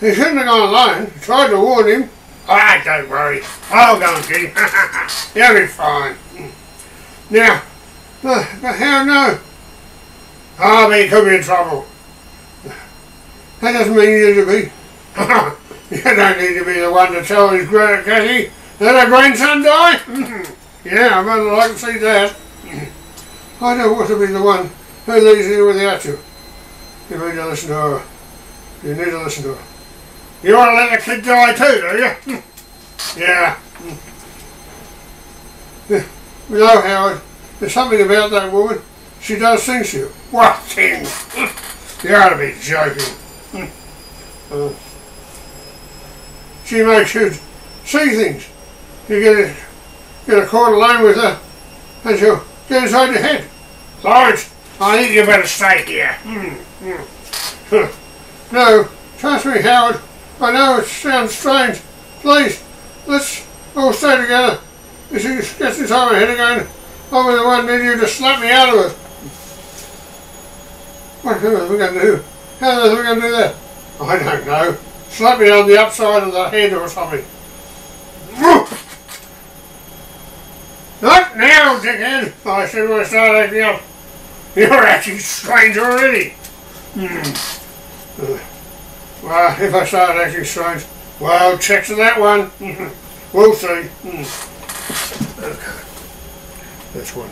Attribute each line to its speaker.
Speaker 1: He shouldn't have gone alone. I tried to warn him. Ah, don't worry. I'll go and get him. He'll be fine. Now, uh, but how no? Ah, but he could be in trouble. That doesn't mean you need to be. you don't need to be the one to tell his Cassie that her grandson died. yeah, I'd rather like to see that. I don't want to be the one who leaves here without you. You need to listen to her. You need to listen to her. You want to let the kid die too, do you? yeah. You know, Howard, there's something about that woman. She does things to you. What things? you ought to be joking. She makes you see things. You get a, get a court alone with her, and she'll get inside your head. Lawrence, I think you better stay here. no, trust me, Howard. I know it sounds strange. Please, let's all stay together. If she gets inside my head again, be the one need you to slap me out of it. What are we going to do? How are we going to do that? I don't know. Slap me on the upside of the head or something. Not now, dickhead! I said when I start acting up. You're acting strange already. Uh, well, if I start acting strange, well, check to that one. we'll see. Hmm. Okay. That's one.